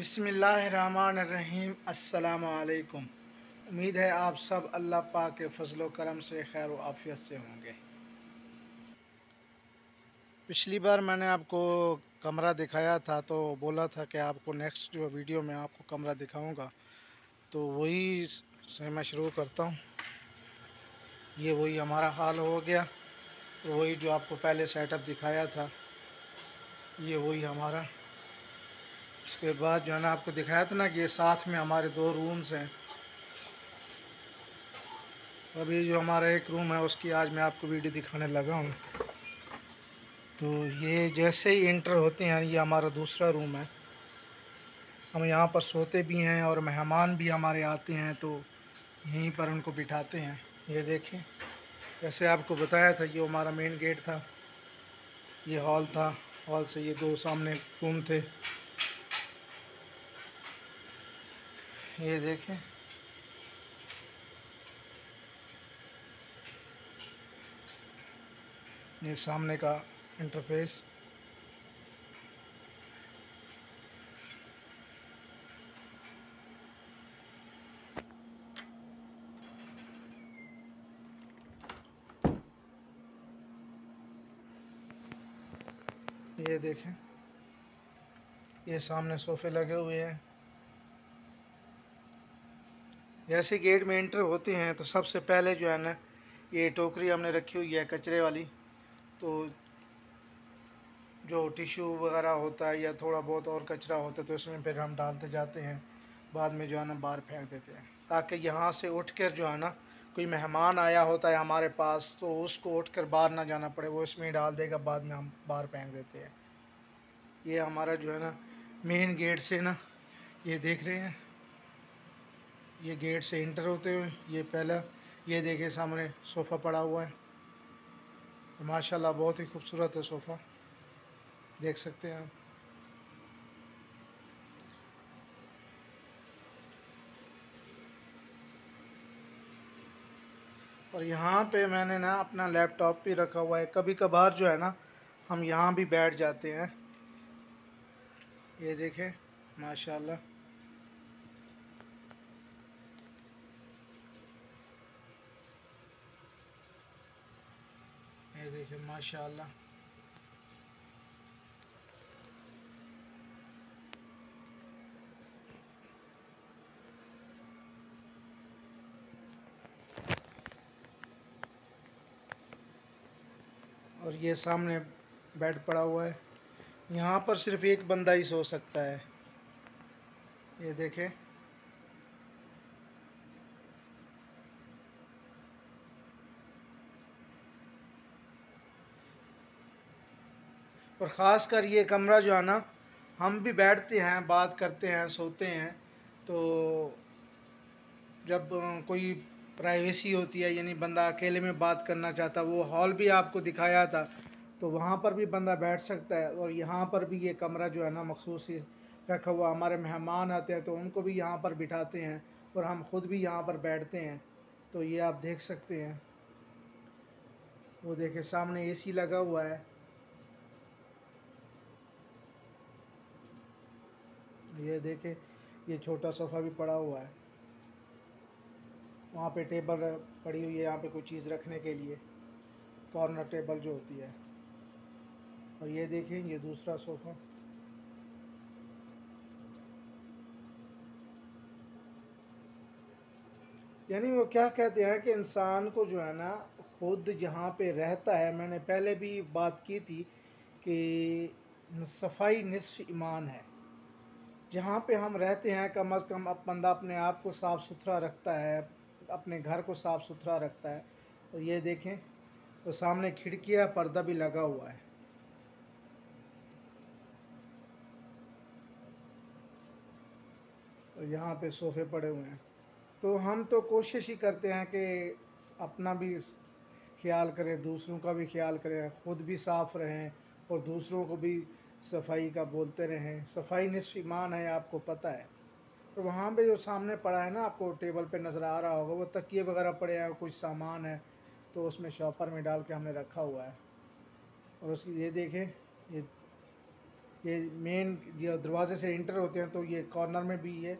बिसमीम असलकुम उम्मीद है आप सब अल्लाह पाक के फजल करम से खैर आफियत से होंगे। पिछली बार मैंने आपको कमरा दिखाया था तो बोला था कि आपको नेक्स्ट जो वीडियो में आपको कमरा दिखाऊँगा। तो वही से मैं शुरू करता हूँ। ये वही हमारा हाल हो गया। वही जो आपको पहले सेटअप दिखाया था, ये वही हमारा उसके बाद जो है ना आपको दिखाया था ना कि ये साथ में हमारे दो रूम्स हैं। अभी जो हमारा एक रूम है, उसकी आज मैं आपको वीडियो दिखाने लगा हूँ। तो ये जैसे ही इंटर होते हैं, ये हमारा दूसरा रूम है। हम यहाँ पर सोते भी हैं और मेहमान भी हमारे आते हैं तो यहीं पर उनको बिठाते हैं। ये देखें, जैसे आपको बताया था, ये हमारा मेन गेट था। ये हॉल था। हॉल से ये दो सामने रूम थे। ये देखें। ये सामने का इंटरफेस ये देखें। ये सामने सोफ़े लगे हुए हैं। जैसे गेट में एंटर होते हैं तो सबसे पहले जो है ना, ये टोकरी हमने रखी हुई है कचरे वाली। तो जो टिश्यू वगैरह होता है या थोड़ा बहुत और कचरा होता है तो इसमें फिर हम डालते जाते हैं। बाद में जो है ना, बाहर फेंक देते हैं। ताकि यहाँ से उठ कर जो है ना, कोई मेहमान आया होता है हमारे पास तो उसको उठ कर बाहर ना जाना पड़े। वो इसमें डाल देगा, बाद में हम बाहर फेंक देते हैं। ये हमारा जो है ना मेन गेट से ना, ये देख रहे हैं। ये गेट से इंटर होते हुए ये पहला, ये देखे सामने सोफ़ा पड़ा हुआ है। तो माशाल्लाह, बहुत ही खूबसूरत है सोफ़ा। देख सकते हैं आप। और यहाँ पे मैंने ना अपना लैपटॉप भी रखा हुआ है। कभी कभार जो है ना, हम यहाँ भी बैठ जाते हैं। ये देखें, माशाल्लाह। ये देखिए, माशाल्लाह। और ये सामने बेड पड़ा हुआ है। यहाँ पर सिर्फ़ एक बंदा ही सो सकता है। ये देखें। और ख़ास कर ये कमरा जो है ना, हम भी बैठते हैं, बात करते हैं, सोते हैं तो जब कोई प्राइवेसी होती है, यानी बंदा अकेले में बात करना चाहता, वो हॉल भी आपको दिखाया था तो वहाँ पर भी बंदा बैठ सकता है, और यहाँ पर भी ये कमरा जो है ना, मखसूस रखा हुआ, हमारे मेहमान आते हैं तो उनको भी यहाँ पर बिठाते हैं, और हम ख़ुद भी यहाँ पर बैठते हैं तो ये आप देख सकते हैं। वो देखे, सामने एसी लगा हुआ है ये देखें, ये छोटा सोफ़ा भी पड़ा हुआ है। वहाँ पे टेबल पड़ी हुई है यहाँ पे कोई चीज़ रखने के लिए। कॉर्नर टेबल जो होती है। और ये देखें, ये दूसरा सोफ़ा। यानी वो क्या कहते हैं कि इंसान को जो है ना, खुद जहाँ पे रहता है। मैंने पहले भी बात की थी कि सफ़ाई निसफ ईमान है। जहाँ पे हम रहते हैं, कम अज़ कम अब बंदा अपने आप को साफ़ सुथरा रखता है, अपने घर को साफ़ सुथरा रखता है। और ये देखें तो सामने खिड़कियाँ पर्दा भी लगा हुआ है। और यहाँ पे सोफ़े पड़े हुए हैं। तो हम तो कोशिश ही करते हैं कि अपना भी ख्याल करें, दूसरों का भी ख्याल करें, ख़ुद भी साफ़ रहें और दूसरों को भी सफ़ाई का बोलते रहें। सफ़ाई निसफ ईमान है, आपको पता है। और वहाँ पे जो सामने पड़ा है ना, आपको टेबल पे नज़र आ रहा होगा, वो तकिए वगैरह पड़े हैं कुछ सामान है तो उसमें शॉपर में डाल के हमने रखा हुआ है। और उसकी, ये देखें, ये ये मेन जो दरवाजे से इंटर होते हैं तो ये कॉर्नर में भी ये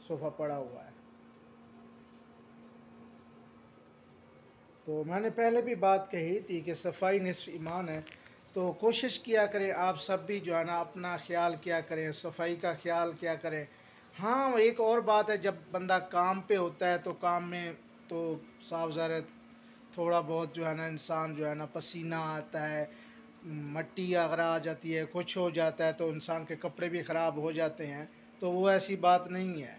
सोफ़ा पड़ा हुआ है। तो मैंने पहले भी बात कही थी कि सफ़ाई निसफ ईमान है तो कोशिश किया करें, आप सब भी जो है ना अपना ख्याल किया करें, सफ़ाई का ख्याल किया करें। हाँ एक और बात है, जब बंदा काम पे होता है तो काम में तो साफ़ ज़ाहिर थोड़ा बहुत जो है ना इंसान जो है ना पसीना आता है, मट्टी अगर आ जाती है, कुछ हो जाता है तो इंसान के कपड़े भी ख़राब हो जाते हैं तो वो ऐसी बात नहीं है।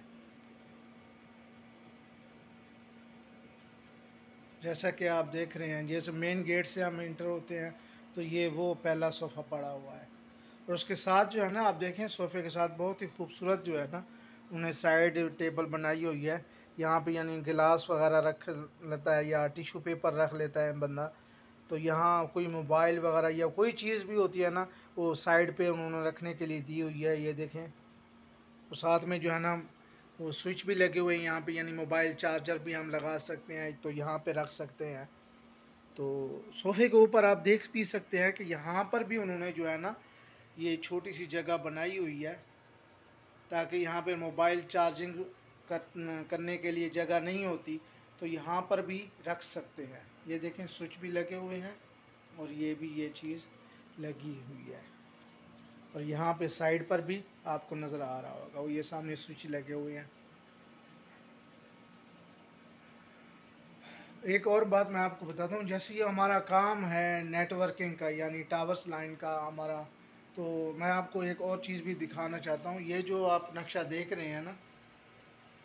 जैसा कि आप देख रहे हैं, जैसे मेन गेट से हम इंटर होते हैं तो ये वो पहला सोफ़ा पड़ा हुआ है। और उसके साथ जो है ना, आप देखें, सोफ़े के साथ बहुत ही खूबसूरत जो है ना, उन्हें साइड टेबल बनाई हुई है। यहाँ पे यानी गिलास वगैरह रख लेता है या टिशू पेपर रख लेता है बंदा। तो यहाँ कोई मोबाइल वगैरह या कोई चीज़ भी होती है ना, वो साइड पे उन्होंने रखने के लिए दी हुई है, ये देखें। और साथ में जो है ना, वो स्विच भी लगे हुए हैं। यहाँ पे यानी मोबाइल चार्जर भी हम लगा सकते हैं तो यहाँ पे रख सकते हैं। तो सोफ़े के ऊपर आप देख भी सकते हैं कि यहाँ पर भी उन्होंने जो है ना ये छोटी सी जगह बनाई हुई है ताकि यहाँ पे मोबाइल चार्जिंग कर, करने के लिए जगह नहीं होती तो यहाँ पर भी रख सकते हैं। ये देखें स्विच भी लगे हुए हैं और ये भी ये चीज़ लगी हुई है। और यहाँ पे साइड पर भी आपको नज़र आ रहा होगा वो ये सामने स्विच लगे हुए हैं। एक और बात मैं आपको बताता हूँ, जैसे ये हमारा काम है नेटवर्किंग का, यानी टावर्स लाइन का हमारा तो मैं आपको एक और चीज़ भी दिखाना चाहता हूँ। ये जो आप नक्शा देख रहे हैं ना,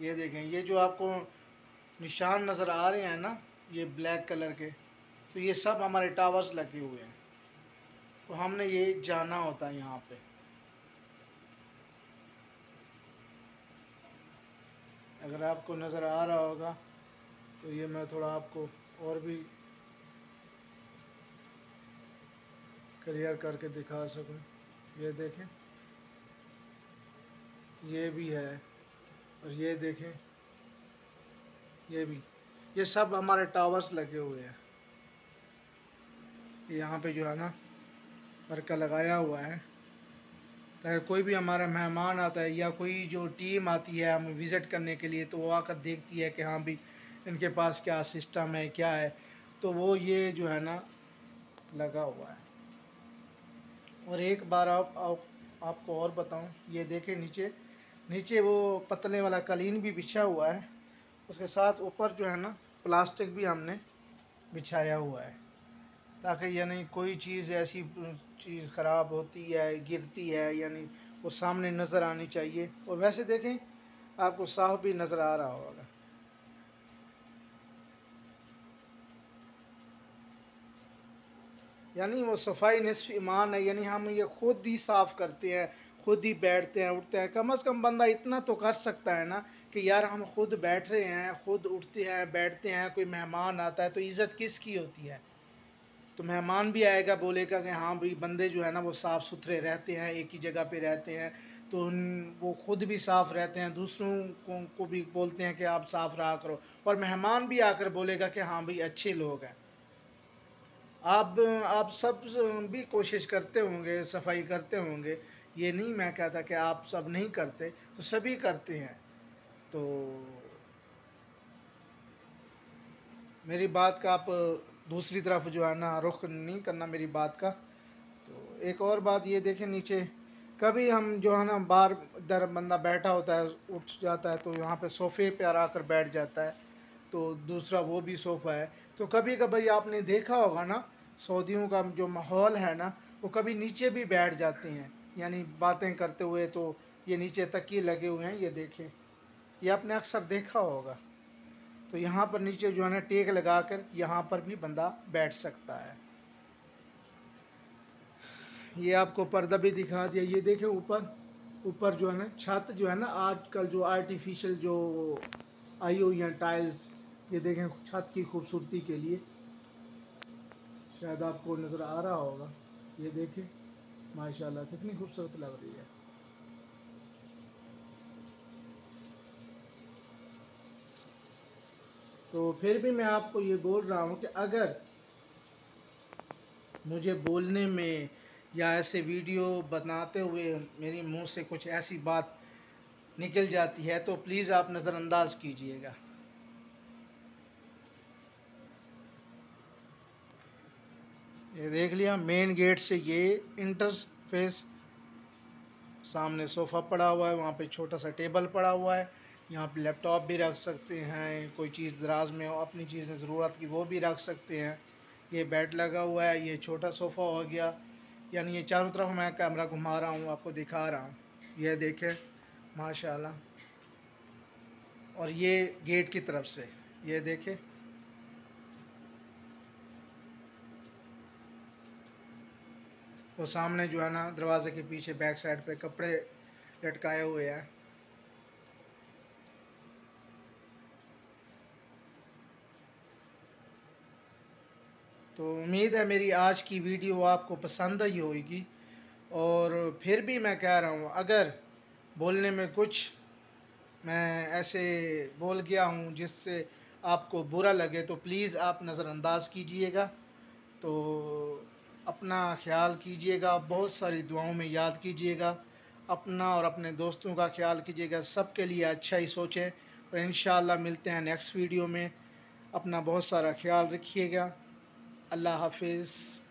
ये देखें, ये जो आपको निशान नज़र आ रहे हैं ना, ये ब्लैक कलर के तो ये सब हमारे टावर्स लगे हुए हैं। तो हमने ये जाना होता है यहाँ पे। अगर आपको नज़र आ रहा होगा तो ये मैं थोड़ा आपको और भी क्लियर करके दिखा सकूँ। ये देखें। ये भी है और ये देखें। ये भी। ये सब हमारे टावर्स लगे हुए हैं। यहाँ पे जो है ना वर्का लगाया हुआ है। ताकि कोई भी हमारा मेहमान आता है या कोई जो टीम आती है, हमें विज़िट करने के लिए तो वो आकर देखती है कि हाँ भी इनके पास क्या सिस्टम है क्या है तो वो ये जो है ना लगा हुआ है। और एक बार आप, आप आपको और बताऊँ ये देखें नीचे नीचे वो पतले वाला कलीन भी बिछा हुआ है। उसके साथ ऊपर जो है ना प्लास्टिक भी हमने बिछाया हुआ है ताकि यानी कोई चीज़ ऐसी चीज़ ख़राब होती है गिरती है यानी वो सामने नज़र आनी चाहिए। और वैसे देखें आपको साफ़ भी नज़र आ रहा होगा। यानी वो सफ़ाई नसफ ईमान है यानी हम ये खुद ही साफ़ करते हैं खुद ही बैठते हैं उठते हैं। कम अज़ कम बंदा इतना तो कर सकता है ना कि यार हम खुद बैठ रहे हैं खुद उठते हैं बैठते हैं कोई मेहमान आता है तो इज़्ज़त किसकी होती है? तो मेहमान भी आएगा बोलेगा कि हाँ भाई बंदे जो है ना वो साफ़ सुथरे रहते हैं एक ही जगह पे रहते हैं तो वो खुद भी साफ़ रहते हैं दूसरों को, को भी बोलते हैं कि आप साफ़ रहा करो। और मेहमान भी आकर बोलेगा कि हाँ भाई अच्छे लोग हैं। आप आप सब भी कोशिश करते होंगे, सफ़ाई करते होंगे। ये नहीं मैं कहता कि आप सब नहीं करते तो सभी करते हैं। तो मेरी बात का आप दूसरी तरफ़ जो है ना रुख नहीं करना मेरी बात का। तो एक और बात ये देखें नीचे, कभी हम जो है ना बार इधर बंदा बैठा होता है, उठ जाता है तो यहाँ पे सोफ़े पे आकर बैठ जाता है तो दूसरा वो भी सोफ़ा है। तो कभी कभी आपने देखा होगा ना सऊदियों का जो माहौल है ना, वो कभी नीचे भी बैठ जाते हैं। यानी बातें करते हुए तो ये नीचे तकिए लगे हुए हैं, ये देखें। ये आपने अक्सर देखा होगा। तो यहाँ पर नीचे जो है ना, टेक लगा कर यहाँ पर भी बंदा बैठ सकता है। ये आपको पर्दा भी दिखा दिया। ये देखें ऊपर। ऊपर जो है ना, छत जो है ना, आजकल जो आर्टिफिशियल जो आई हुई हैं टाइल्स ये देखें छत की खूबसूरती के लिए। शायद आपको नज़र आ रहा होगा। ये देखें, माशाल्लाह, कितनी खूबसूरत लग रही है। तो फिर भी मैं आपको ये बोल रहा हूँ कि अगर मुझे बोलने में या ऐसे वीडियो बनाते हुए मेरे मुँह से कुछ ऐसी बात निकल जाती है तो प्लीज़ आप नज़रअंदाज कीजिएगा। ये देख लिया मेन गेट से ये इंटरफेस सामने सोफ़ा पड़ा हुआ है, वहाँ पे छोटा सा टेबल पड़ा हुआ है। यहाँ पे लैपटॉप भी रख सकते हैं, कोई चीज़ दराज में हो, अपनी चीज़ें ज़रूरत की वो भी रख सकते हैं। ये बेड लगा हुआ है, ये छोटा सोफ़ा हो गया। यानी ये चारों तरफ़ मैं कैमरा घुमा रहा हूँ, आपको दिखा रहा हूँ। ये देखें, माशाल्लाह। और ये गेट की तरफ़ से, ये देखें। वो सामने जो है ना, दरवाज़े के पीछे बैक साइड पे कपड़े लटकाए हुए हैं। तो उम्मीद है मेरी आज की वीडियो आपको पसंद आई होगी। और फिर भी मैं कह रहा हूँ, अगर बोलने में कुछ मैं ऐसे बोल गया हूँ जिससे आपको बुरा लगे तो प्लीज़ आप नज़रअंदाज कीजिएगा। तो अपना ख्याल कीजिएगा, बहुत सारी दुआओं में याद कीजिएगा, अपना और अपने दोस्तों का ख्याल कीजिएगा, सबके लिए अच्छा ही सोचें और इन मिलते हैं नेक्स्ट वीडियो में। अपना बहुत सारा ख्याल रखिएगा। अल्लाह हाफिज़।